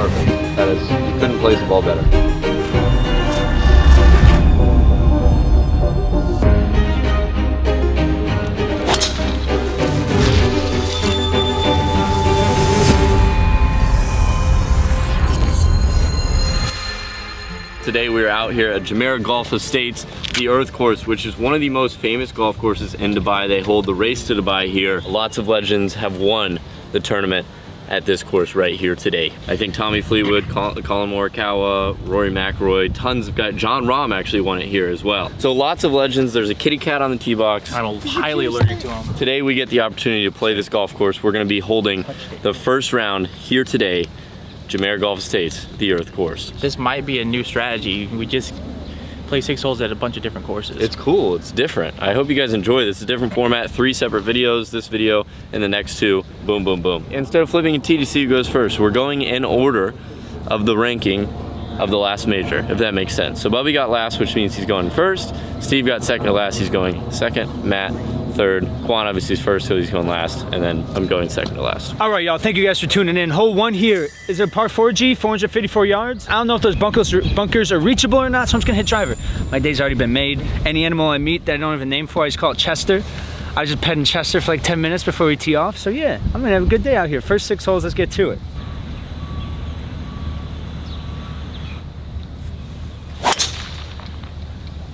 Perfect. That is, you couldn't place the ball better. Today we are out here at Jumeirah Golf Estates, the Earth Course, which is one of the most famous golf courses in Dubai. They hold the Race to Dubai here. Lots of legends have won the tournament at this course right here today. I think Tommy Fleetwood, Collin, Collin Morikawa, Rory McIlroy, tons of guys. Jon Rahm actually won it here as well. So lots of legends. There's a kitty cat on the tee box. I'm highly allergic to them. Today we get the opportunity to play this golf course. We're gonna be holding the first round here today, Jumeirah Golf Estates, the Earth Course. This might be a new strategy. We just play six holes at a bunch of different courses. It's cool, it's different. I hope you guys enjoy this. It's a different format, three separate videos, this video and the next two, boom, boom, boom. Instead of flipping a TDC who goes first, we're going in order of the ranking of the last major, if that makes sense. So Bubbie got last, which means he's going first. Steve got second to last, he's going second. Matt, third. Kwon obviously is first, so he's going last. And then I'm going second to last. All right, y'all, thank you guys for tuning in. Hole one here is a par 4G, 454 yards. I don't know if those bunkers are, bunkers are reachable or not, so I'm just gonna hit driver. My day's already been made. Any animal I meet that I don't have a name for, I just call it Chester. I was just petting Chester for like 10 minutes before we tee off. So yeah, I'm gonna have a good day out here. First six holes, let's get to it.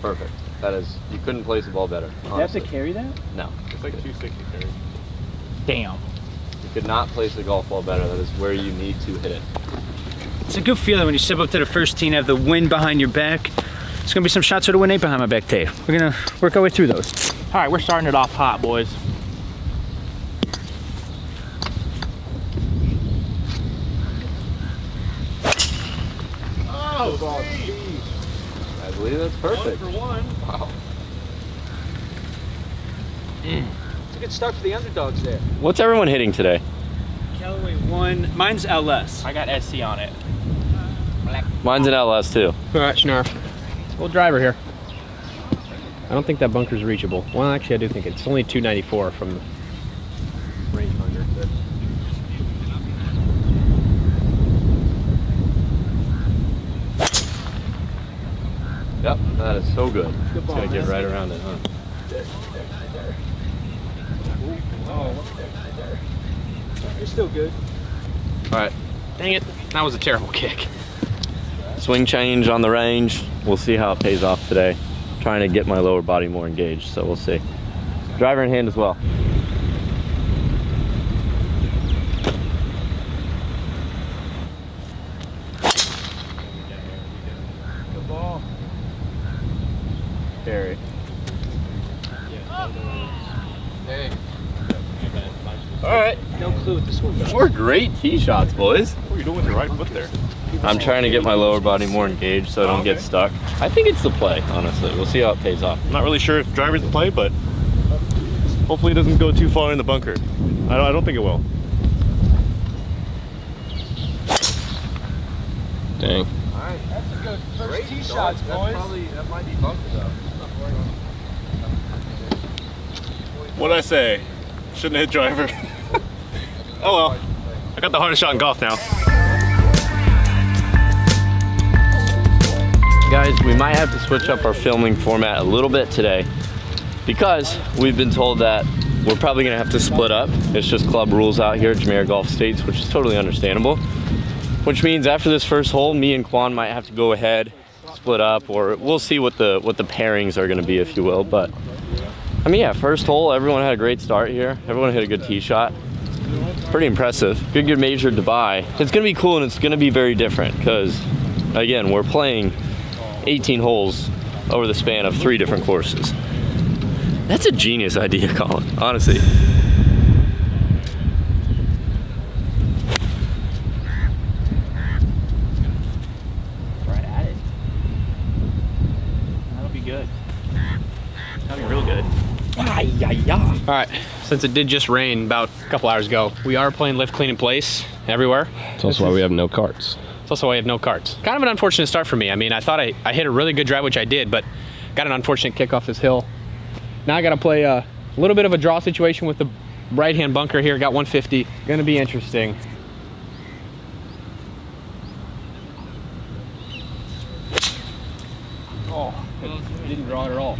Perfect. That is, you couldn't place the ball better. You have to carry that? No. It's like 260 carry. Damn. You could not place the golf ball better. That is where you need to hit it. It's a good feeling when you step up to the first tee and have the wind behind your back. It's gonna be some shots with the wind eight behind my back, Dave. We're gonna work our way through those. All right, we're starting it off hot, boys. I that's perfect. One for one. Wow. Hmm. It's a good start for the underdogs there. What's everyone hitting today? Callaway one, mine's LS. I got SC on it. Mine's an LS too. All right, Scharff. Little driver here. I don't think that bunker's reachable. Well, actually, I do think it's only 294 from the rangefinder. but- Yep, that is so good. It's gonna get right around it, huh? You're still good. All right, Dang it! That was a terrible kick. swing change on the range. We'll see how it pays off today. Trying to get my lower body more engaged, so we'll see. Driver in hand as well. Good ball. Carry. All right, No clue with the swing. four great tee shots, boys. Oh, what are you doing with your right foot there? I'm trying to get my lower body more engaged so I don't get Okay. stuck. I think it's the play, honestly. We'll see how it pays off. I'm not really sure if driver's the play, but hopefully it doesn't go too far in the bunker. I don't, I don't think it will. Dang. Alright, that's a good first tee shots, boys. that might be bunker though. What'd I say? Shouldn't hit driver. oh well. I got the hardest shot in golf now. Guys, we might have to switch up our filming format a little bit today because we've been told that we're probably gonna have to split up. It's just club rules out here at Jumeirah Golf Estates, which is totally understandable. Which means after this first hole, me and Kwon might have to go ahead, split up, or we'll see what the what the pairings are gonna be, if you will. But I mean, yeah, first hole, everyone had a great start here. Everyone hit a good tee shot. Pretty impressive. Good, good major buy. It's gonna be cool and it's gonna be very different because, again, we're playing 18 holes over the span of three different courses. That's a genius idea, Colin, honestly. Right at it. That'll be good. That'll be real good. All right, since it did just rain about a couple hours ago, we are playing lift, clean, in place everywhere. That's also why we have no carts. It's also why we have no carts. Kind of an unfortunate start for me. I mean, I thought I, I hit a really good drive, which I did, but got an unfortunate kick off this hill. Now I got to play a little bit of a draw situation with the right-hand bunker here. Got 150. Gonna be interesting. I didn't draw it at all.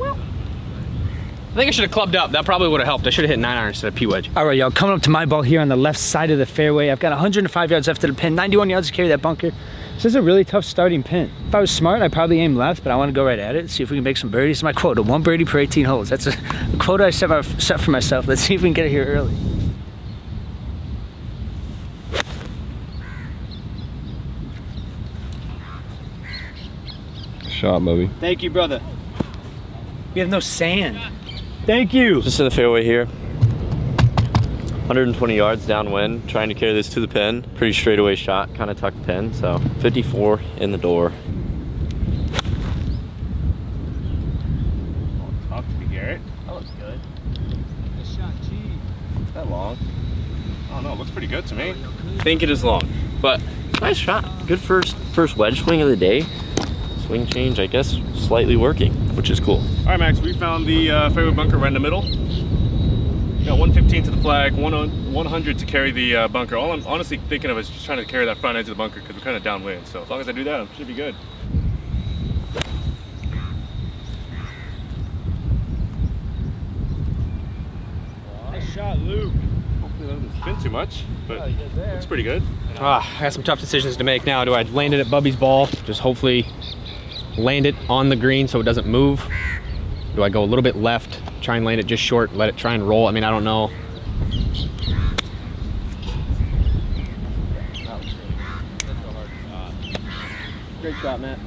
I think I should have clubbed up. That probably would have helped. I should have hit nine iron instead of P wedge. All right, y'all, coming up to my ball here on the left side of the fairway. I've got 105 yards left to the pin, 91 yards to carry that bunker. This is a really tough starting pin. If I was smart, I'd probably aim left, but I want to go right at it, see if we can make some birdies. It's my quota, one birdie per 18 holes. That's a, a quota I set, my, set for myself. Let's see if we can get it here early. Shot, Moby. Thank you, brother. We have no sand. Thank you. Just in the fairway here. 120 yards downwind, trying to carry this to the pin. Pretty straightaway shot, kind of tucked pin, So 54 in the door. Talk to me, Garrett. That looks good. That long? I don't know. It looks pretty good to me. think it is long, but nice shot. Good first first wedge swing of the day. Swing change, I guess, slightly working, which is cool. All right, Max, we found the uh, fairway bunker right in the middle. Got 115 to the flag, one 100 to carry the uh, bunker. All I'm honestly thinking of is just trying to carry that front edge of the bunker because we're kind of downwind. So as long as I do that, I should be good. Nice shot, Luke. Hopefully that doesn't spin too much, but looks pretty good. Ah, I got some tough decisions to make now. Do I land it at Bubbie's ball? Just hopefully land it on the green so it doesn't move? Do I go a little bit left, try and land it just short, let it try and roll? I mean, I don't know. Great shot, Matt.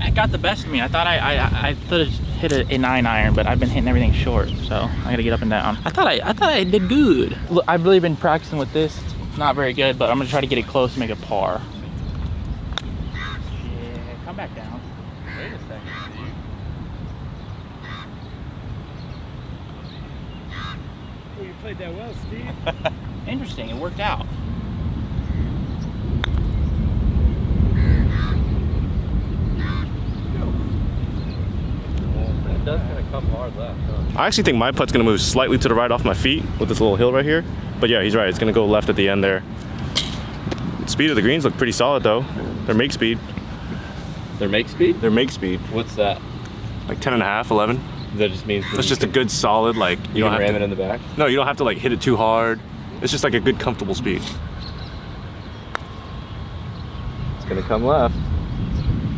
It got the best of me. I thought I I, I thought it hit a, a nine iron, but I've been hitting everything short, so I gotta get up and down. I thought I I thought I did good. Look, I've really been practicing with this. It's not very good, but I'm gonna try to get it close to make a par. Yeah, come back down. Wait a second, Steve. Oh, you played that well, Steve. Interesting. It worked out. It does kind of come hard left, I actually think my putt's gonna move slightly to the right off my feet with this little hill right here. But yeah, he's right. It's gonna go left at the end there. Speed of the greens look pretty solid though. Their make speed. Their make speed? Their make speed. What's that? Like 10 and a half, 11. That just means That's just a good solid, like, you, you don't can have ram to, it in the back. No, you don't have to like hit it too hard. It's just like a good comfortable speed. It's gonna come left.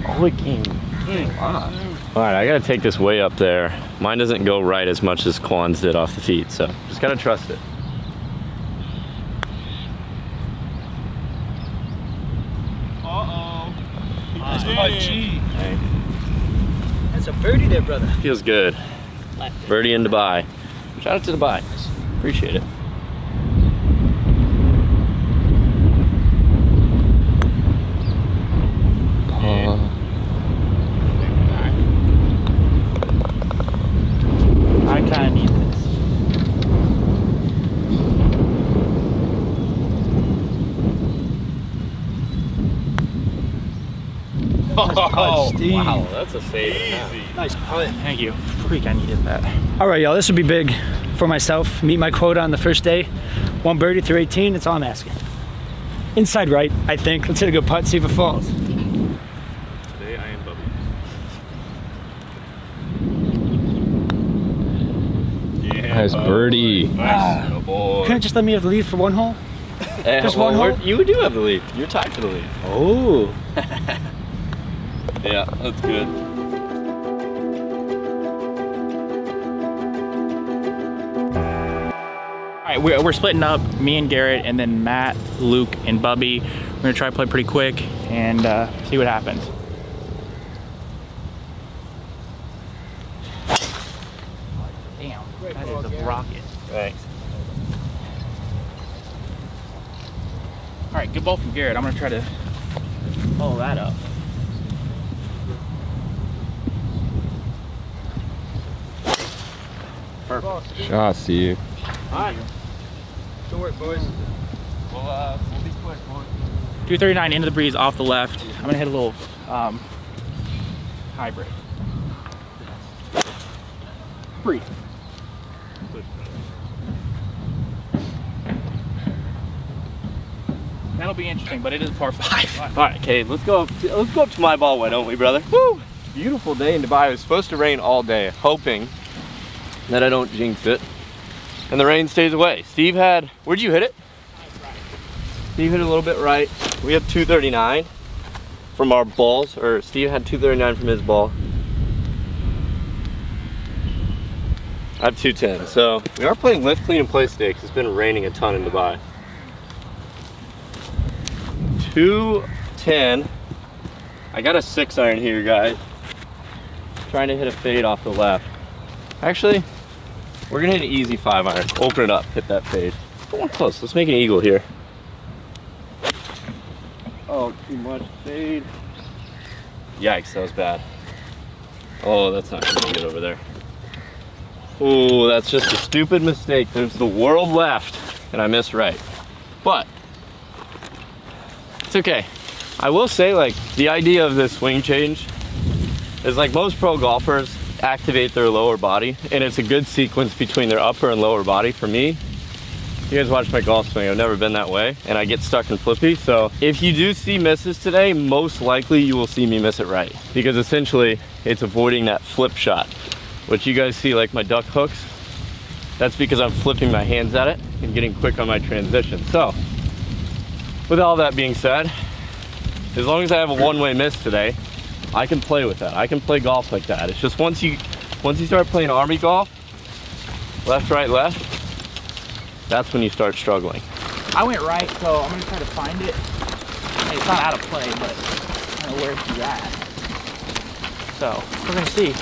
Oh, king. came. All right, I gotta take this way up there. Mine doesn't go right as much as Kwon's did off the feet, so just gotta trust it. G. That's a birdie there, brother. Feels good. Birdie in Dubai. Shout out to Dubai. Appreciate it. Oh, Steve. wow, that's a save. Nice putt. Thank you. Freak, I needed that. All right, y'all, this would be big for myself. Meet my quota on the first day. One birdie through 18, that's all I'm asking. Inside right, I think. Let's hit a good putt, see if it falls. Today I am Bubbie. Yeah. Nice birdie. Nice. Oh. Couldn't just let me have the lead for one hole? Eh, Just well, one we're- hole? You do have the lead. You're tied for the lead. Oh. Yeah, that's good. All right, we're, we're splitting up, me and Garrett, and then Matt, Luke, and Bubbie. We're gonna try to play pretty quick and uh, see what happens. Damn, that is a rocket. Thanks. All right, good ball from Garrett. I'm gonna try to follow that up. Shot, Steve. Good work, boys. Well, uh, we'll be quick, boys. 239 into the breeze off the left. I'm gonna hit a little um, hybrid. Breathe. That'll be interesting, but it is par five. All right, Cade, let's go. Up to, let's go up to my ball, why don't we, brother? Woo! Beautiful day in Dubai. It was supposed to rain all day, hoping that I don't jinx it, and the rain stays away. Steve had. Where'd you hit it? Steve hit a little bit right. We have 239 from our balls, or Steve had 239 from his ball. I have 210. So we are playing lift, clean, and play stakes. It's been raining a ton in Dubai. 210. I got a six iron here, guys. Trying to hit a fade off the left. Actually, we're gonna hit an easy five iron. Open it up, hit that fade. Go one close. Let's make an eagle here. Oh, too much fade. Yikes, that was bad. Oh, that's not gonna be good over there. Oh, that's just a stupid mistake. There's the world left, and I missed right. But it's okay. I will say, like, the idea of this swing change is like most pro golfers activate their lower body, and it's a good sequence between their upper and lower body. For me, you guys watch my golf swing, I've never been that way, and I get stuck in flippy. So if you do see misses today, most likely you will see me miss it right, because essentially it's avoiding that flip shot, which you guys see like my duck hooks. That's because I'm flipping my hands at it and getting quick on my transition. So with all that being said, as long as I have a one-way miss today, I can play with that. I can play golf like that. It's just once you once you start playing army golf, left, right, left, that's when you start struggling. I went right, so I'm gonna try to find it. It's not out of play, but I don't know where she's at. So we're gonna see.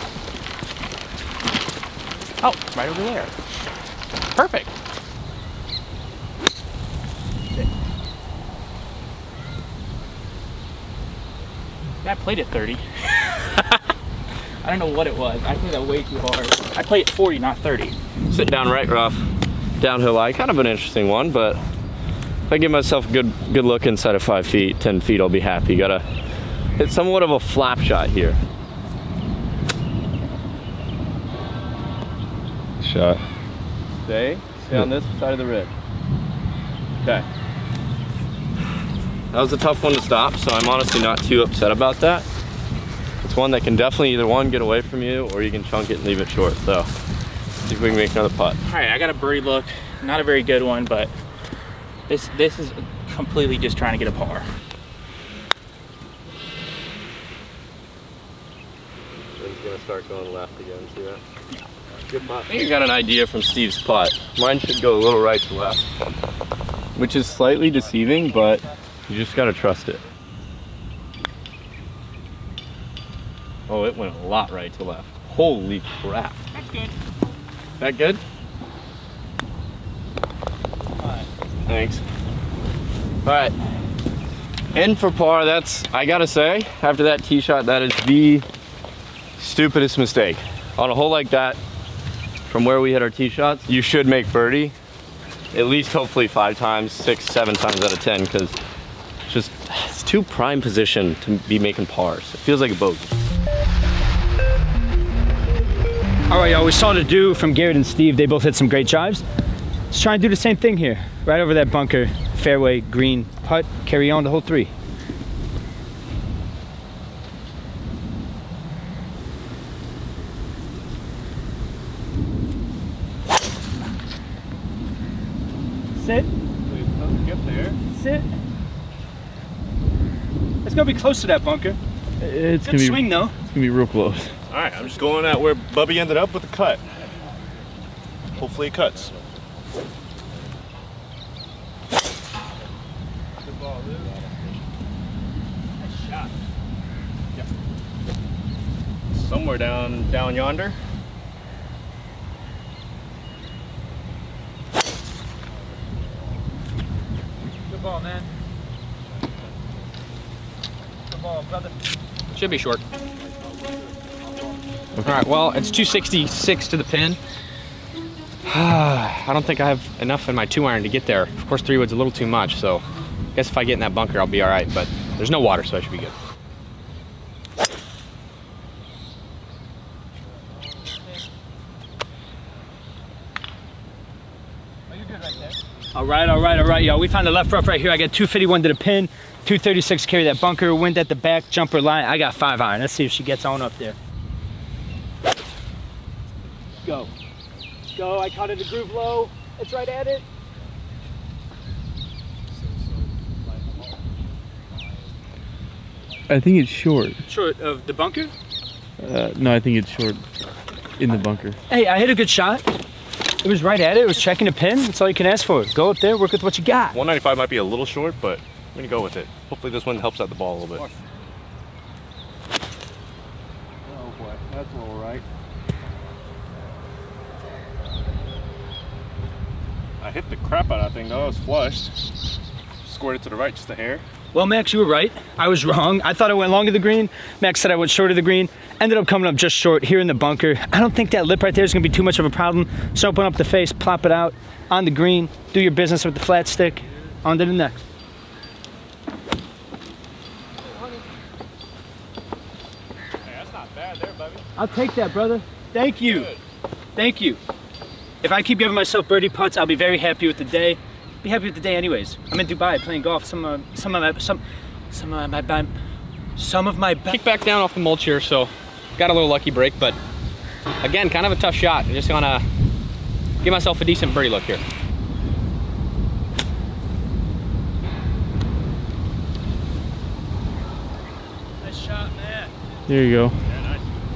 Oh, right over there. Perfect. I played it 30. I don't know what it was. I played that way too hard. I played it 40, not 30. Sit down right rough, downhill lie. Kind of an interesting one, but if I give myself a good good look inside of five feet, 10 feet, I'll be happy. Gotta hit somewhat of a flap shot here. Shot. Stay, stay on hmm. this side of the ridge. Okay. That was a tough one to stop, so I'm honestly not too upset about that. It's one that can definitely either one get away from you or you can chunk it and leave it short. So see if we can make another putt. All right, I got a birdie look. Not a very good one, but this this is completely just trying to get a par. It's gonna start going left again, see that? Good putt. I think I got an idea from Steve's putt. Mine should go a little right to left, which is slightly deceiving, but you just gotta trust it. Oh, it went a lot right to left. Holy crap. That's good. That good? Thanks. All right. In for par, that's, I gotta say, after that tee shot, that is the stupidest mistake. On a hole like that, from where we hit our tee shots, you should make birdie at least hopefully five times, six, seven times out of 10, because it's just, it's too prime position to be making pars. It feels like a bogey. All right, y'all, we saw the do from Garrett and Steve. They both hit some great drives. Let's try and do the same thing here. Right over that bunker, fairway, green, putt, carry on the whole three. Sit, Get there. sit. It's gonna be close to that bunker. It's Good swing though. It's gonna be real close. All right, I'm just going at where Bubbie ended up with a cut. Hopefully it cuts. Somewhere down down yonder. Good ball, man. Good ball, brother. Should be short. All right, well, it's 266 to the pin. I don't think I have enough in my two iron to get there. Of course, three wood's a little too much, so I guess if I get in that bunker, I'll be all right, but there's no water, so I should be good. All right, all right, all right, y'all. We found the left rough right here. I got 251 to the pin, 236 carry that bunker, wind at the back, jumper line. I got five iron. Let's see if she gets on up there. Go. Go. I caught it a groove low. It's right at it. I think it's short. Short of the bunker. Uh, no, I think it's short in the bunker. Hey, I hit a good shot. It was right at it. It was checking the pin. That's all you can ask for. Go up there, work with what you got. 195 might be a little short, but I'm gonna go with it. Hopefully this one helps out the ball a little bit. Oh boy, that's all right. I hit the crap out of that thing though. It was flushed. Scored it to the right just a hair. Well, Max, you were right. I was wrong. I thought I went long of the green. Max said I went short of the green. Ended up coming up just short here in the bunker. I don't think that lip right there is gonna be too much of a problem. So open up the face, plop it out on the green, do your business with the flat stick, on to the next. Hey, that's not bad there, buddy. I'll take that, brother. Thank you. Thank you. If I keep giving myself birdie putts, I'll be very happy with the day. Be happy with the day anyways. I'm in Dubai playing golf. Some of some of my some some of my my some of my Kick back down off the mulch here, so got a little lucky break, but again, kind of a tough shot. I just gonna give myself a decent birdie look here. nice shot, man. There you go.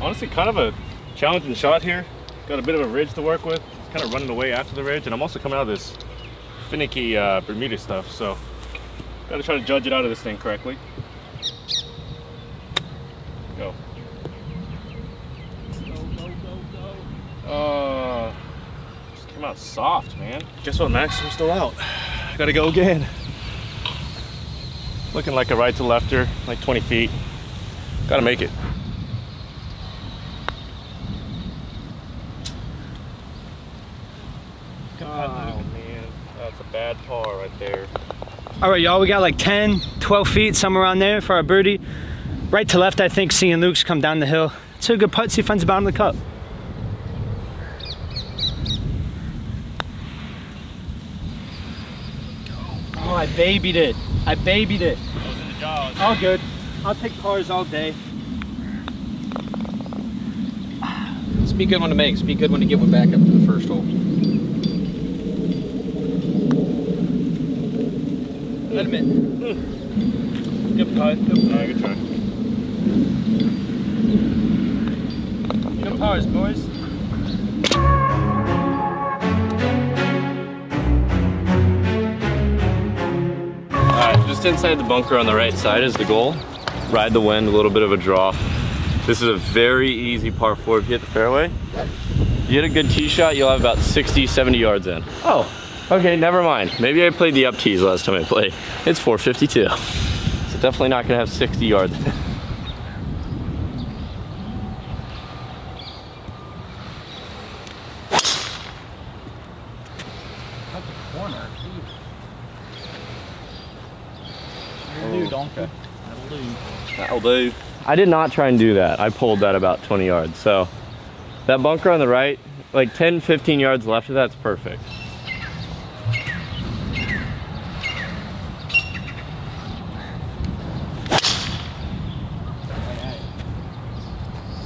Honestly, kind of a challenging shot here. Got a bit of a ridge to work with. It's kind of running away after the ridge, and I'm also coming out of this finicky uh, Bermuda stuff, so got to try to judge it out of this thing correctly. Go. Go, go, go, go. Uh, just came out soft, man. Guess what, Max? I'm still out. Gotta go again. Looking like a right to lefter, like 20 feet. Gotta make it. Oh man, that's a bad par right there. All right, y'all, we got like 10, 12 feet, somewhere around there for our birdie. Right to left, I think, seeing Luke's come down the hill. It's a good putt, see if he finds the bottom of the cup. Oh, I babied it. I babied it. All good. I'll take pars all day. This would be a good one to make. This would be a good one to give one back up to the first hole. Let him in. Good putt. Good, Alright, good try. good boys. Alright, just inside the bunker on the right side is the goal. Ride the wind, a little bit of a draw. This is a very easy par four if you hit the fairway. You hit a good tee shot, you'll have about 60, 70 yards in. Oh, okay, never mind. Maybe I played the up tees last time I played. It's 452. So definitely not gonna have 60 yards. That'll do. I did not try and do that. I pulled that about 20 yards. So that bunker on the right, like 10, 15 yards left of that's perfect.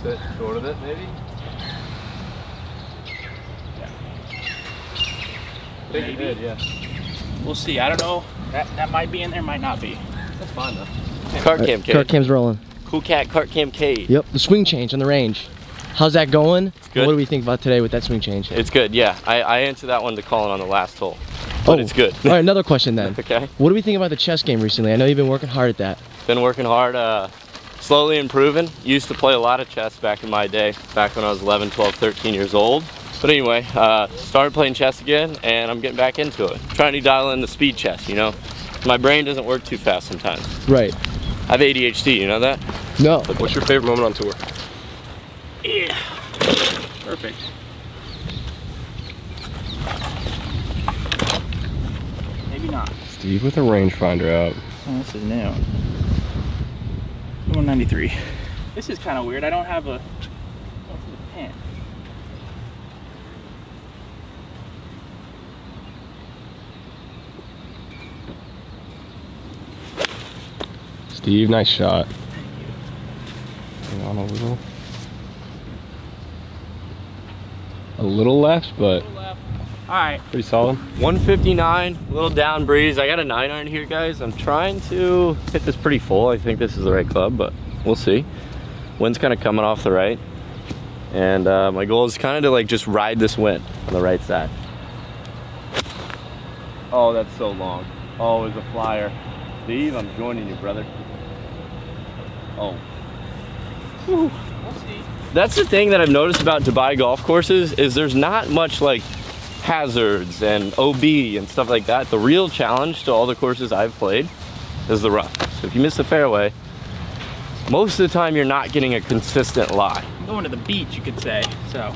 Sit short of it, maybe? I think did, yeah. We'll see. I don't know. That, that might be in there, might not be. That's fine though. Cart cam Cart cam's rolling. Cool cat cart cam cage. Yep, the swing change on the range. How's that going? good. What do we think about today with that swing change? It's good, yeah. I, I answered that one to Colin on the last hole. But Oh. it's good. All right, another question then. okay. What do we think about the chess game recently? I know you've been working hard at that. Been working hard, uh, slowly improving. Used to play a lot of chess back in my day, back when I was 11, 12, 13 years old. But anyway, uh, started playing chess again and I'm getting back into it. Trying to dial in the speed chess, you know? My brain doesn't work too fast sometimes. Right. I have ADHD, you know that? No. What's your favorite moment on tour? Yeah. Perfect. Maybe not. Steve with a rangefinder out. Oh, this is new. 193. This is kind of weird. I don't have a, I don't have a pen. Steve, nice shot. Hang on a little. A little left, but All right. pretty solid. 159, a little down breeze. I got a nine iron here, guys. I'm trying to hit this pretty full. I think this is the right club, but we'll see. Wind's kind of coming off the right. And uh, my goal is kind of to like just ride this wind on the right side. Oh, that's so long. Oh, it's a flyer. Steve, I'm joining you, brother. Oh. Whew. That's the thing that I've noticed about Dubai golf courses is there's not much like hazards and OB and stuff like that. The real challenge to all the courses I've played is the rough. So if you miss the fairway, most of the time you're not getting a consistent lie. I'm going to the beach, you could say. So,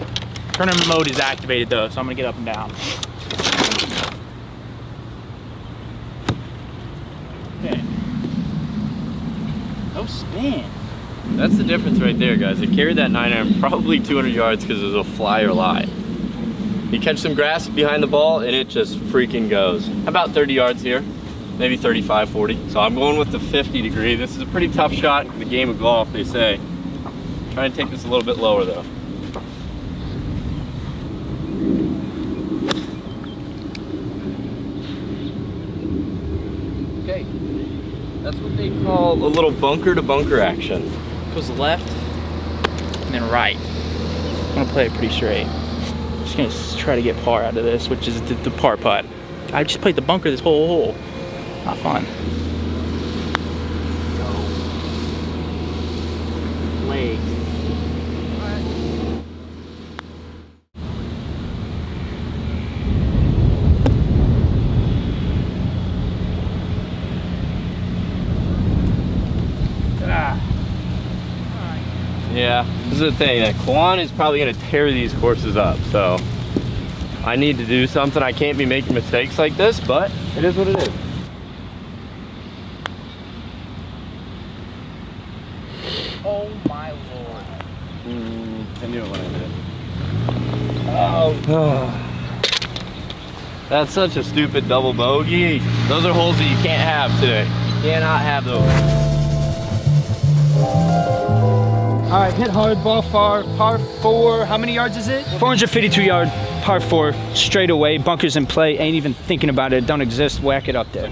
tournament mode is activated though, so I'm gonna get up and down. Okay. Spin. That's the difference right there, guys. It carried that nine iron probably 200 yards because it was a fly or lie. You catch some grass behind the ball and it just freaking goes. About 30 yards here, maybe 35, 40. So I'm going with the 50 degree. This is a pretty tough shot the game of golf, they say. Trying to take this a little bit lower though. That's what they call a little bunker to bunker action. Goes left and then right. I'm gonna play it pretty straight. I'm Just gonna try to get par out of this, which is the, the par putt. I just played the bunker this whole hole. Not fun. Legs. Ah. Yeah, this is the thing. That Kwon is probably going to tear these courses up. So I need to do something. I can't be making mistakes like this, but it is what it is. Oh my lord. Mm, I knew it when I did. Oh. That's such a stupid double bogey. Those are holes that you can't have today. You cannot have those. All right, hit hard, ball far, par four. How many yards is it? 452 yard, par four, straight away. Bunkers in play. Ain't even thinking about it. Don't exist. Whack it up there.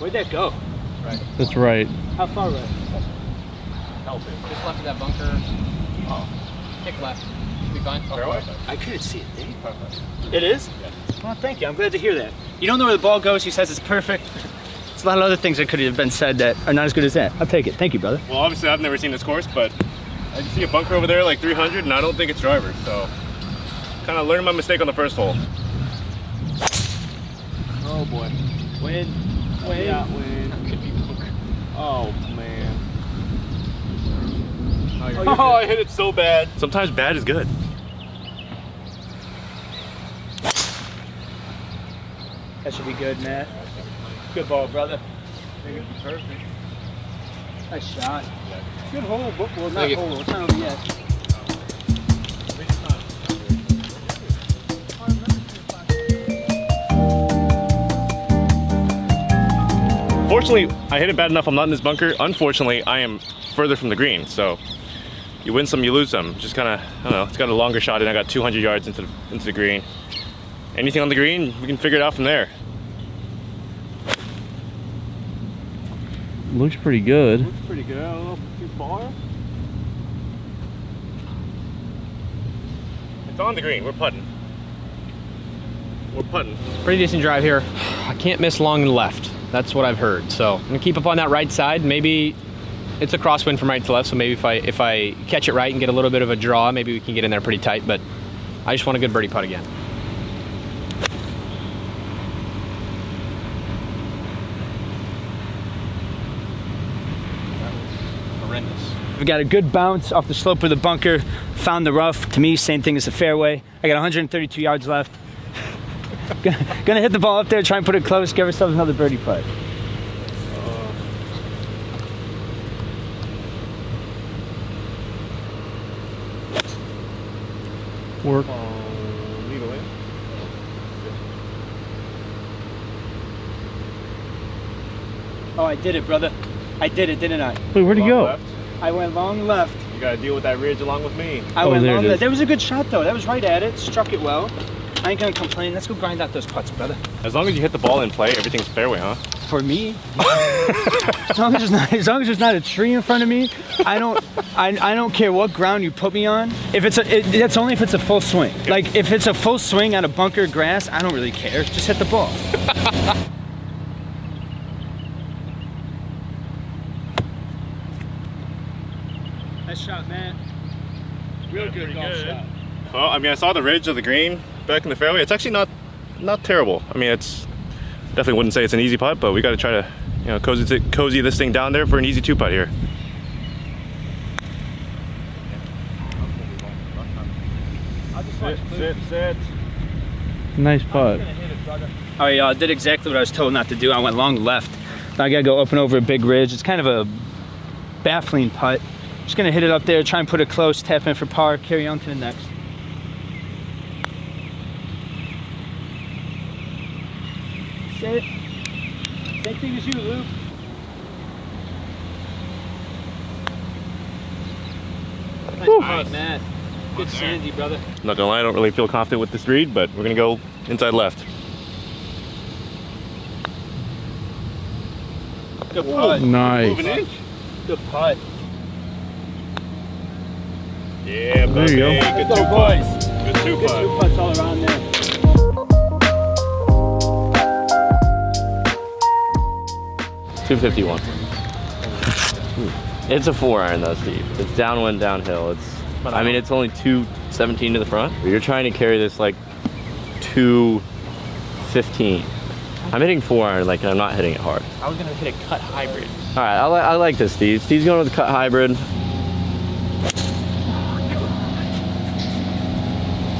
Where'd that go? Right. That's right. How far right? Just left of that bunker. Oh. Kick left. Should be fine. I couldn't see it. Dave. It is? Well, thank you. I'm glad to hear that. You don't know where the ball goes. He says it's perfect. There's a lot of other things that could have been said that are not as good as that. I'll take it. Thank you, brother. Well, obviously I've never seen this course, but I see a bunker over there like 300, and I don't think it's driver. So, kind of learned my mistake on the first hole. Oh boy. Win. Win. Yeah, win. Could be bunker. Oh man. Oh, oh I hit it so bad. Sometimes bad is good. That should be good, Matt. Good ball, brother. Perfect. Nice shot. Good hole, but well, not Thank hole. It's not over yet. Fortunately, I hit it bad enough. I'm not in this bunker. Unfortunately, I am further from the green. So, you win some, you lose some. Just kind of, I don't know. It's got a longer shot, and I got 200 yards into the, into the green. Anything on the green, we can figure it out from there. Looks pretty good. Pretty good. I don't know if too far. It's on the green. We're putting. We're putting. Pretty decent drive here. I can't miss long and left. That's what I've heard. So I'm gonna keep up on that right side. Maybe it's a crosswind from right to left. So maybe if I if I catch it right and get a little bit of a draw, maybe we can get in there pretty tight. But I just want a good birdie putt again. Horrendous. We got a good bounce off the slope of the bunker. Found the rough. To me, same thing as the fairway. I got 132 yards left. Gonna- Gonna hit the ball up there, try and put it close, give ourselves another birdie putt. Work. Lead away. Oh, I did it, brother. I did it, didn't I? Wait, where'd he go? left. I went long left. You gotta deal with that ridge along with me. I Oh, went there it long left. There was a good shot though. That was right at it. Struck it well. I ain't gonna complain. Let's go grind out those putts, brother. As long as you hit the ball in play, everything's fairway, huh? For me, as long as there's not, as long as there's not a tree in front of me, I don't, I, I don't care what ground you put me on. If it's a, it, that's only if it's a full swing. Like if it's a full swing on a bunker grass, I don't really care. Just hit the ball. nice shot, man. Real good golf shot. Well, I mean, I saw the ridge of the green back in the fairway. It's actually not not terrible. I mean, it's definitely wouldn't say it's an easy putt, but we got to try to, you know, cozy, cozy this thing down there for an easy two putt here. Sit, sit, sit. Nice putt. Oh yeah, I uh, did exactly what I was told not to do. I went long left. Now I gotta go up and over a big ridge. It's kind of a baffling putt. Just gonna hit it up there, try and put it close, tap in for par, carry on to the next. Sit. Same thing as you, Luke. Nice putt, Matt. Good sandy, brother. Not gonna lie, I don't really feel confident with this read, but we're gonna go inside left. Good putt. Nice. Good putt. Yeah, There you go. buddy. Good two boys. putt. Good two Good two putts all around there. Two fifty one. Hmm. It's a four iron though, Steve. It's downwind, downhill. It's. I mean, it's only two seventeen to the front. You're trying to carry this like two fifteen. I'm hitting four iron, like and I'm not hitting it hard. I was gonna hit a cut hybrid. All right, I, li- I like this, Steve. Steve's going with the cut hybrid.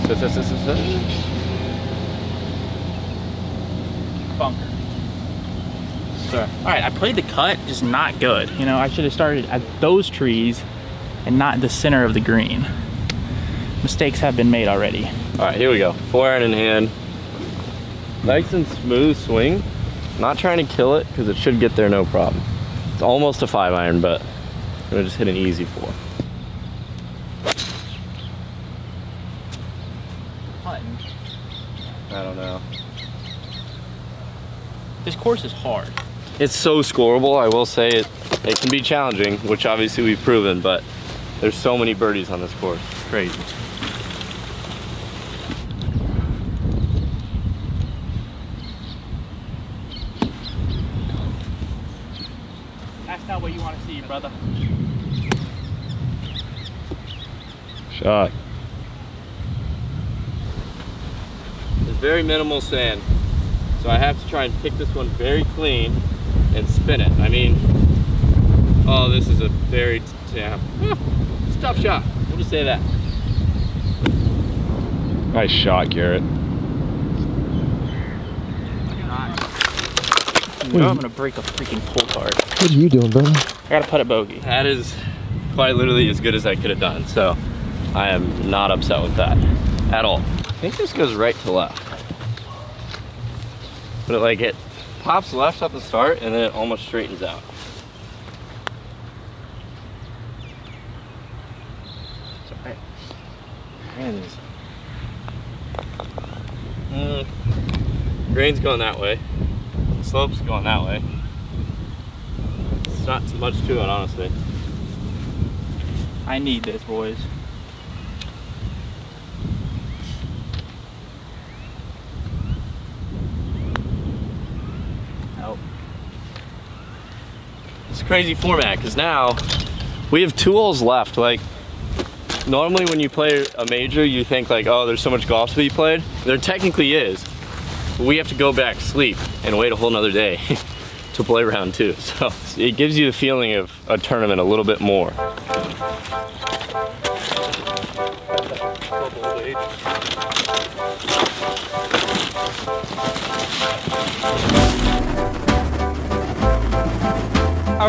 Sit, sit, sit, sit, sit. bunker. All right, I played the cut, just not good. You know, I should have started at those trees and not the center of the green. Mistakes have been made already. All right, here we go. Four iron in hand. Nice and smooth swing. Not trying to kill it because it should get there no problem. It's almost a five iron, but I'm gonna just hit an easy four. I don't know. This course is hard. It's so scoreable. I will say it. It can be challenging, which obviously we've proven, but there's so many birdies on this course. It's crazy. That's not what you want to see, brother. Shot. There's very minimal sand. So I have to try and pick this one very clean and spin it. I mean, oh, this is a very, yeah, it's a tough shot. We'll just say that. Nice shot, Garrett. I'm gonna break a freaking pull card. What are you doing, brother? I gotta put a bogey. That is quite literally as good as I could have done. So I am not upset with that at all. I think this goes right to left. But it, like it pops left at the start and then it almost straightens out. It's. Man, Mm, grain's going that way. Slope's going that way. It's not too much to it, honestly. I need this, boys. Crazy format because now we have two holes left. Like normally when you play a major, you think like, oh, there's so much golf to be played. There technically is. We have to go back, sleep, and wait a whole nother day to play round two. So it gives you the feeling of a tournament a little bit more.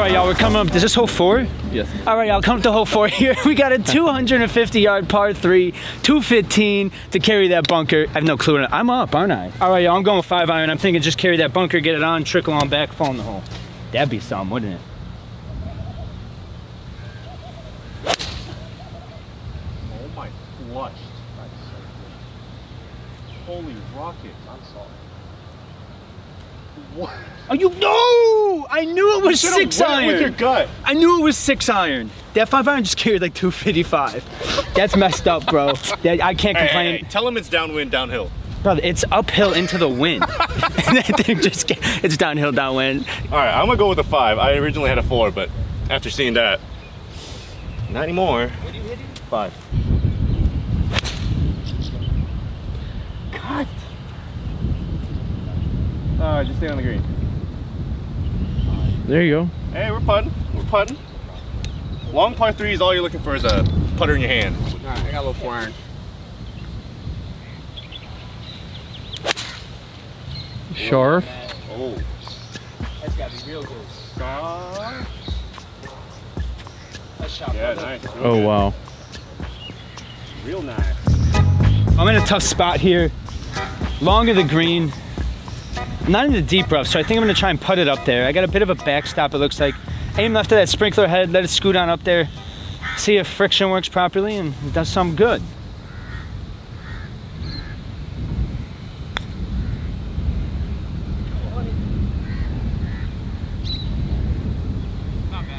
Right, y'all, we're coming up. Is this hole four? Yes. All right, y'all, come to hole four here. We got a 250 yard par three, 215 to carry that bunker. I have no clue. I'm up, aren't I? All right, y'all, I'm going five iron. I'm thinking just carry that bunker, get it on, trickle on back, fall in the hole. That'd be something, wouldn't it? Oh my flush. Holy rocket. I'm sorry. What? Oh, you no! I knew it was You six iron. With your gut. I knew it was six iron. That five iron just carried like 255. That's messed up, bro. That, I can't Hey, complain. hey, hey, tell him it's downwind, downhill. Brother, it's uphill into the wind. and that thing just get, it's downhill, downwind. All right, I'm gonna go with a five. I originally had a four, but after seeing that, not anymore. Five. God. All right, just stay on the green. There you go. Hey, we're putting. We're putting. Long par three is all you're looking for is a putter in your hand. All right, I got a little four iron. Sharp. Oh. That's gotta be real good. Yeah, nice. Oh, real Oh good. wow. Real nice. I'm in a tough spot here. Long of the green. I'm not in the deep rough, so I think I'm gonna try and put it up there. I got a bit of a backstop, it looks like. Aim left of that sprinkler head, let it scoot on up there. See if friction works properly and it does something good.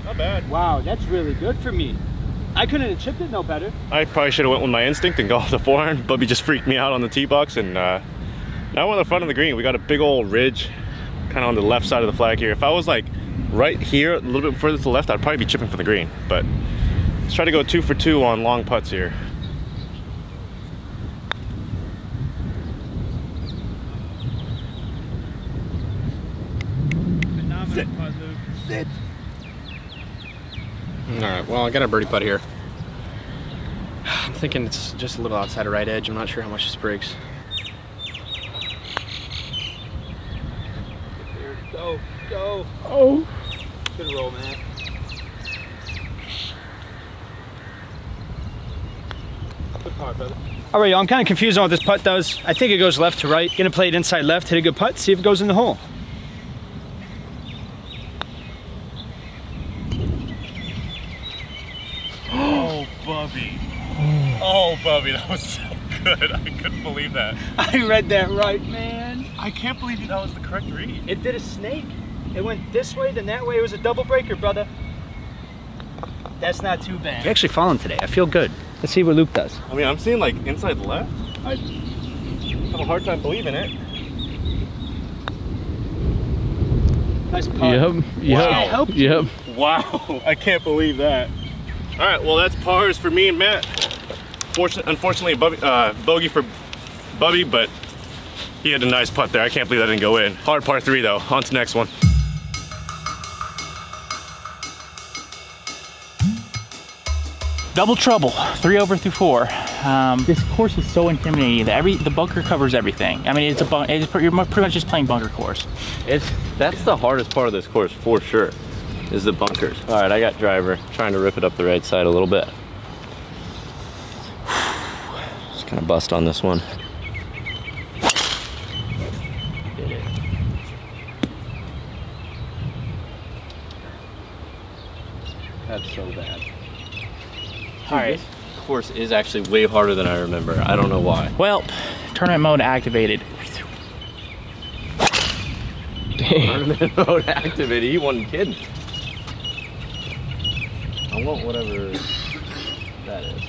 Not bad. Wow, that's really good for me. I couldn't have chipped it no better. I probably should have went with my instinct and go with the iron. Bubbie just freaked me out on the tee box, and uh, now we're on the front of the green. We got a big old ridge, kind of on the left side of the flag here. If I was like right here, a little bit further to the left, I'd probably be chipping for the green. But let's try to go two for two on long putts here. Sit. All right, well, I got a birdie putt here. I'm thinking it's just a little outside of right edge. I'm not sure how much this breaks. Go. Oh. Good roll, man. Good par, brother. All right, y'all, I'm kind of confused on what this putt does. I think it goes left to right. Gonna play it inside left, hit a good putt, see if it goes in the hole. Oh, Bubbie. Oh, Bubbie, that was so good. I couldn't believe that. I read that right, man. I can't believe that was the correct read. It did a snake. It went this way, then that way. It was a double breaker, brother. That's not too bad. You're actually falling today. I feel good. Let's see what Luke does. I mean, I'm seeing like inside the left. I have a hard time believing it. Nice putt. Yep. Yep. Wow. helped Yep. Wow, I can't believe that. All right, well that's pars for me and Matt. Fortunate, unfortunately, a bogey, uh, bogey for Bubbie, but he had a nice putt there. I can't believe that didn't go in. Hard par three though. On to next one. Double trouble, three over through four. Um, this course is so intimidating. that Every the bunker covers everything. I mean, it's a bun- it's, pre- you're pretty much just playing bunker course. It's that's the hardest part of this course for sure, is the bunkers. All right, I got driver trying to rip it up the right side a little bit. Just kind of bust on this one. That's so bad. All right. This course is actually way harder than I remember. I don't know why. Well, tournament mode activated. Tournament mode activated. He wasn't kidding. I want whatever that is.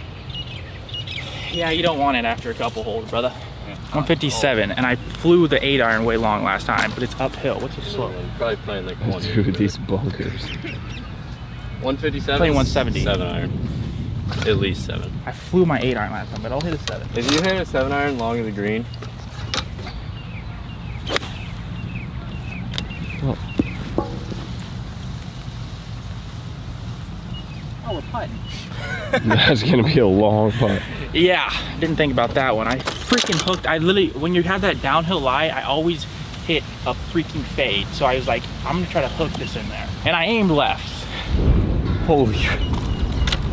Yeah, you don't want it after a couple holes, brother. 157, and I flew the eight iron way long last time, but it's uphill. What's the slope? Probably playing like one. Dude, these bunkers. 157. Playing 170. Seven iron. At least seven. I flew my eight iron last time, but I'll hit a seven. If you hit a seven iron long of the green, Oh, we're putting. That's gonna be a long putt. Yeah, I didn't think about that one. I freaking hooked. I literally, when you have that downhill lie, I always hit a freaking fade. So I was like, I'm gonna try to hook this in there. And I aimed left. holy.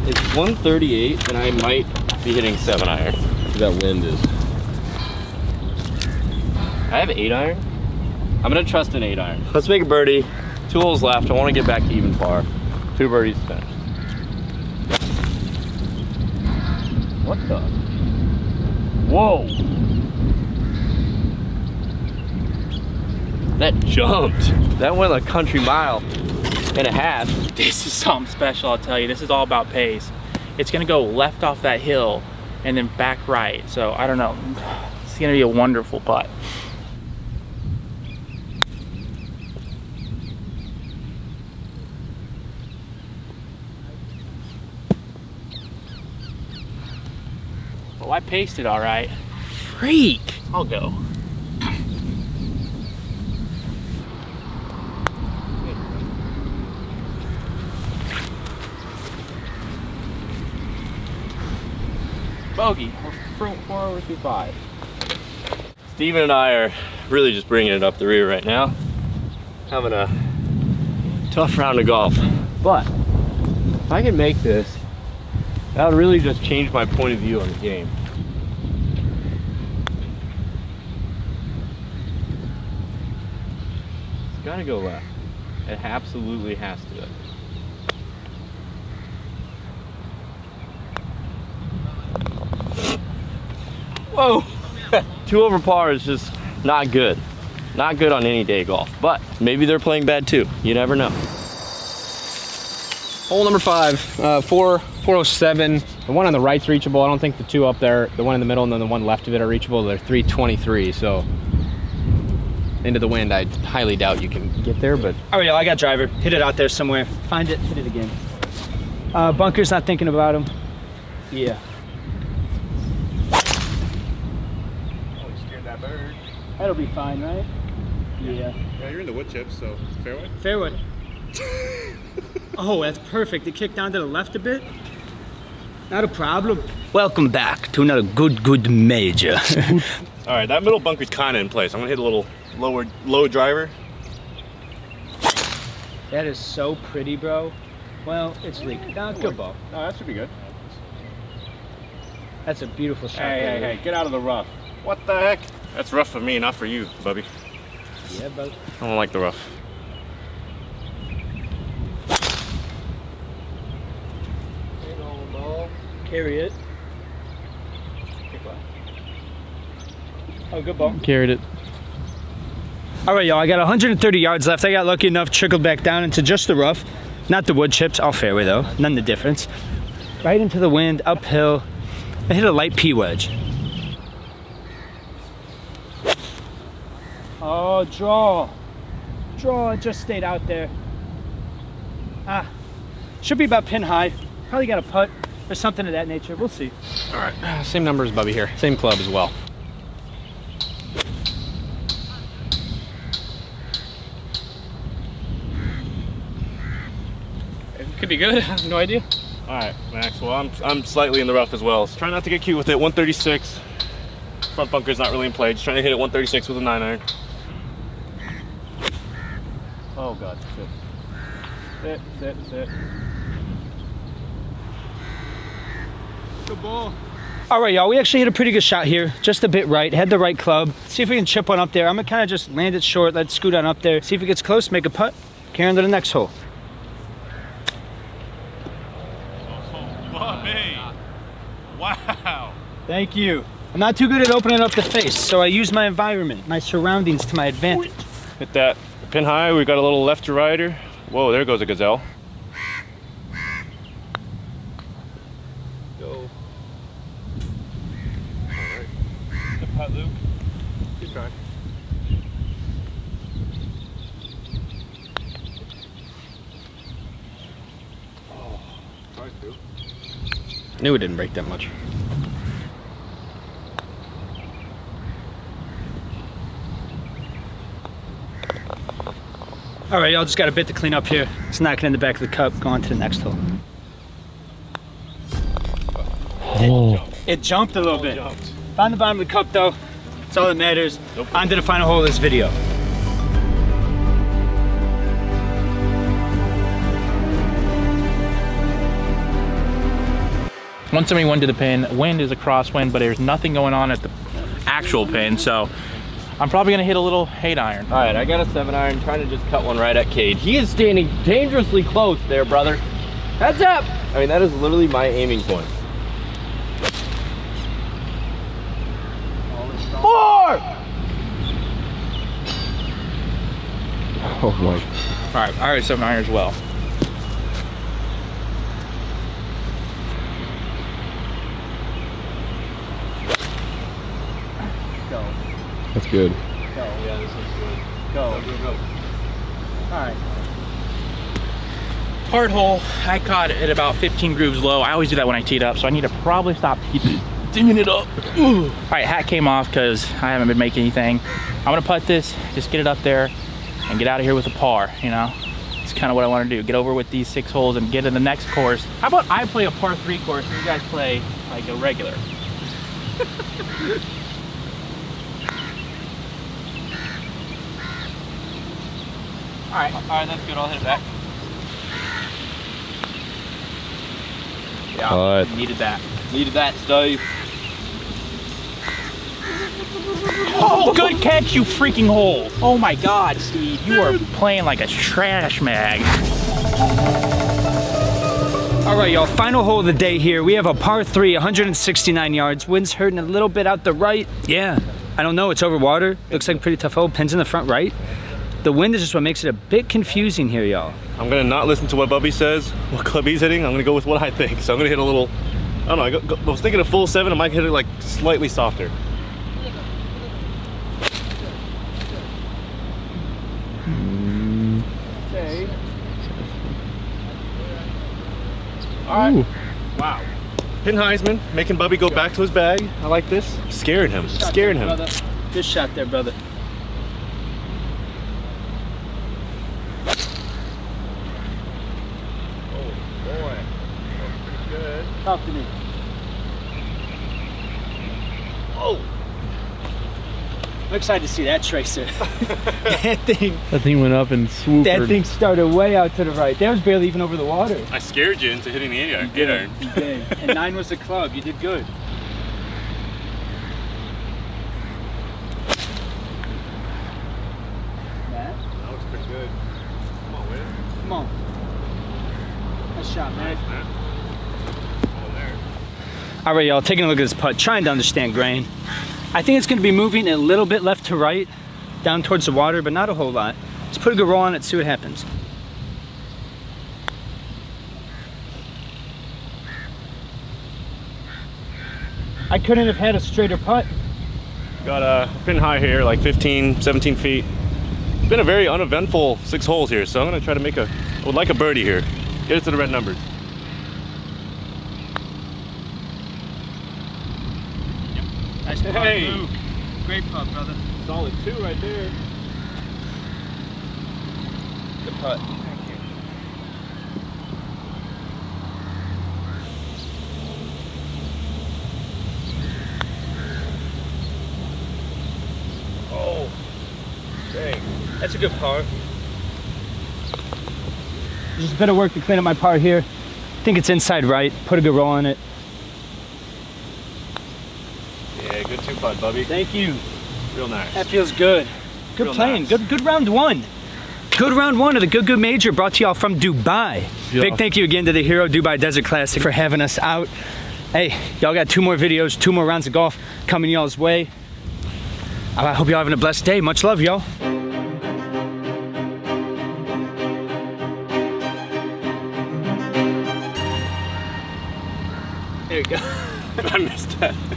It's 138, and I might be hitting seven iron. That wind is. I have eight iron. I'm gonna trust an eight iron. Let's make a birdie. Two holes left. I want to get back to even par. Two birdies finished. What the? Whoa! That jumped. That went a country mile and a half. This is something special, I'll tell you. This is all about pace. It's gonna go left off that hill and then back right. So I don't know. It's gonna be a wonderful putt. Oh, I paced it all right. Freak! I'll go. Bogey, we're four, over through five. Stephen and I are really just bringing it up the rear right now. Having a tough round of golf. But if I can make this, that would really just change my point of view on the game. It's gotta go left. It absolutely has to. Whoa! Two over par is just not good. Not good on any day golf, but maybe they're playing bad too. You never know. Hole number five, uh, four, 407. The one on the right's reachable. I don't think the two up there, the one in the middle and then the one left of it are reachable. They're 323, so into the wind, I highly doubt you can get there, but All right, y'all, I got driver. Hit it out there somewhere. Find it, hit it again. Uh, bunker's not thinking about him. Yeah. Oh, you scared that bird. That'll be fine, right? Yeah. Yeah, you're in the wood chips, so fairway. Fairway. oh, that's perfect. It kicked down to the left a bit. Not a problem. Welcome back to another good, good major. All right, that middle bunker's kind of in place. I'm gonna hit a little lower, low driver. that is so pretty, bro. Well, it's leaking. Now, good ball. Oh, that should be good. That's a beautiful shot. Hey, hey, hey, get out of the rough. What the heck? That's rough for me, not for you, Bubbie. Yeah, bud. I don't like the rough. Carry it. Oh, good ball. Carried it. All right, y'all, I got 130 yards left. I got lucky enough, trickled back down into just the rough. Not the wood chips, all fairway though, none the difference. Right into the wind, uphill. I hit a light P wedge. Oh, draw. Draw, just stayed out there. Ah, should be about pin high. Probably got a putt or something of that nature. We'll see. all right. Same number as Bubbie here, same club as well. It could be good. I have no idea. All right, Max. Well, I'm I'm slightly in the rough as well. So try not to get cute with it. 136. Front bunker's not really in play. Just trying to hit it 136 with a nine iron. Oh God, sit, sit, sit, sit. Good ball. All right, y'all, we actually hit a pretty good shot here. Just a bit right, had the right club. See if we can chip one up there. I'm gonna kind of just land it short, let it scoot on up there. See if it gets close, make a putt. Carry on to the next hole. Oh, Bubbie. Wow. Thank you. I'm not too good at opening up the face, so I use my environment, my surroundings to my advantage. Hit that pin high. We got a little left to righter. Whoa, there goes a gazelle. Go. All right. Good putt, Luke. Good try. Oh, try to. Knew it didn't break that much. All right, y'all just got a bit to clean up here. It's knocking in the back of the cup, going to the next hole. Oh. It jumped a little bit. Jumped. Found the bottom of the cup though. That's all that matters. Nope. On to the final hole of this video. One seventy one to the pin. Wind is a crosswind, but there's nothing going on at the actual pin. So I'm probably gonna hit a little eight iron. All right, I got a seven iron, trying to just cut one right at Cade. He is standing dangerously close there, brother. Heads up! I mean, that is literally my aiming point. Four! Oh my. All right, all right, seven iron as well. Good. Yeah, this is good. Go, go, go. All right. Hard hole, I caught it at about 15 grooves low. I always do that when I teed up, so I need to probably stop dinging it up. Ooh. All right, hat came off because I haven't been making anything. I'm gonna putt this, just get it up there, and get out of here with a par, you know? It's kind of what I want to do. Get over with these six holes and get in the next course. How about I play a par three course and you guys play like a regular? all right, all right, that's good. I'll hit it back. Yeah, Putt. needed that. Needed that, Steve. Oh, good catch, you freaking hole. Oh my God, Steve, you are playing like a trash mag. All right, y'all, final hole of the day here. We have a par three, 169 yards. Wind's hurting a little bit out the right. Yeah, I don't know, it's over water. Looks like a pretty tough hole. Pins in the front right. The wind is just what makes it a bit confusing here, y'all. I'm gonna not listen to what Bubbie says, what club he's hitting. I'm gonna go with what I think. So I'm gonna hit a little, I don't know, I, go, go- I was thinking a full seven. I might hit it like slightly softer. All right. Wow. Pin Heisman, making Bubbie go back to his bag. I like this. Scaring him, scaring him. Good shot there, brother. Boy, good. Talk to me. Oh, I'm excited to see that tracer. that thing, That thing went up and swooped. that thing started way out to the right. That was barely even over the water. I scared you into hitting the eight iron. Eight iron. You did. And nine was the club. You did good. Matt, That looks pretty good. Come on, Win. come on. Nice shot, man. Nice, man. Oh. All right, y'all, taking a look at this putt, trying to understand grain. I think it's gonna be moving a little bit left to right, down towards the water, but not a whole lot. Let's put a good roll on it, see what happens. I couldn't have had a straighter putt. Got a pin high here, like 15, 17 feet. It's been a very uneventful six holes here, so I'm gonna try to make a, I would like a birdie here. Get it to the red numbers. Nice putt, Hey. Luke. Great putt, brother. Solid two right there. Good putt. Oh, dang. That's a good par. Just a bit of work to clean up my par here. I think it's inside right. Put a good roll on it. Yeah, good two putt, Bubbie. Thank you. Real nice. That feels good. Good Real playing. nice. Good good round one. Good round one of the Good Good Major brought to y'all from Dubai. Yeah. Big thank you again to the Hero Dubai Desert Classic for having us out. Hey, y'all got two more videos, two more rounds of golf coming y'all's way. I hope y'all having a blessed day. Much love, y'all. There you go. I missed that.